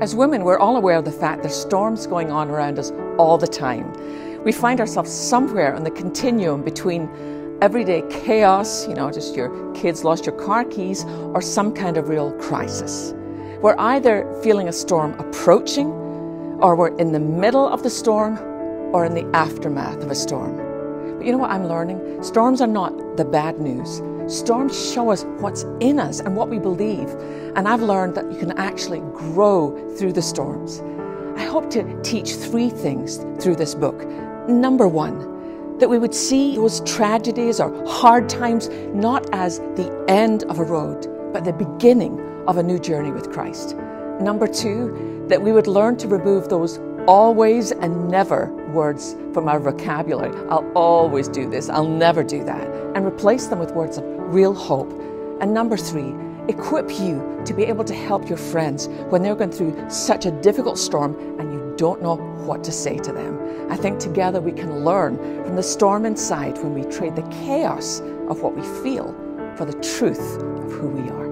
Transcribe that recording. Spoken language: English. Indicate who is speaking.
Speaker 1: As women, we're all aware of the fact there's storms going on around us all the time. We find ourselves somewhere on the continuum between everyday chaos, you know, just your kids lost your car keys, or some kind of real crisis. We're either feeling a storm approaching, or we're in the middle of the storm, or in the aftermath of a storm. But you know what I'm learning? Storms are not the bad news. Storms show us what's in us and what we believe. And I've learned that you can actually grow through the storms. I hope to teach three things through this book. Number one, that we would see those tragedies or hard times not as the end of a road, but the beginning of a new journey with Christ. Number two, that we would learn to remove those always and never words from our vocabulary. I'll always do this, I'll never do that, and replace them with words of real hope. And number three, equip you to be able to help your friends when they're going through such a difficult storm and you don't know what to say to them. I think together we can learn from the storm inside when we trade the chaos of what we feel for the truth of who we are.